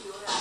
pure.